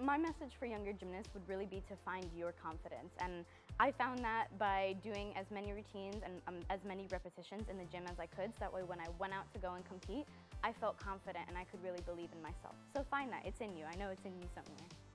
my message for younger gymnasts would really be to find your confidence. And I found that by doing as many routines and um, as many repetitions in the gym as I could. So that way when I went out to go and compete, I felt confident and I could really believe in myself. So find that, it's in you. I know it's in you somewhere.